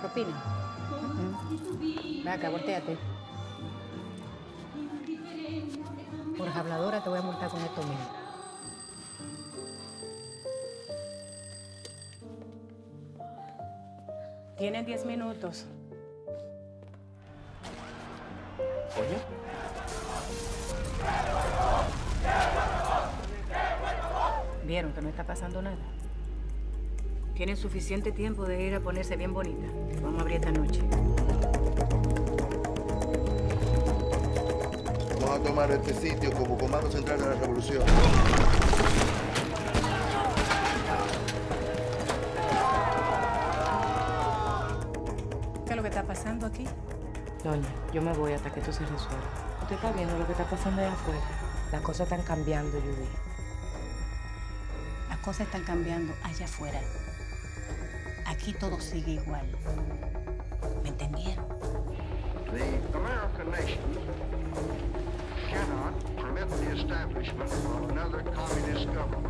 propina? Ven acá, volteate. Por habladora te voy a multar con esto mismo. Tienes 10 minutos. Coño. Vieron que no está pasando nada. Tienen suficiente tiempo de ir a ponerse bien bonita. Vamos a abrir esta noche. Vamos a tomar este sitio como comando central de la revolución. ¿Qué es lo que está pasando aquí? Doña, yo me voy hasta que esto se resuelva. Usted está viendo lo que está pasando allá afuera. Las cosas están cambiando, Judy. Las cosas están cambiando allá afuera. Aquí todo sigue igual. ¿Me entendieron? The American nation cannot permit the establishment of another communist government.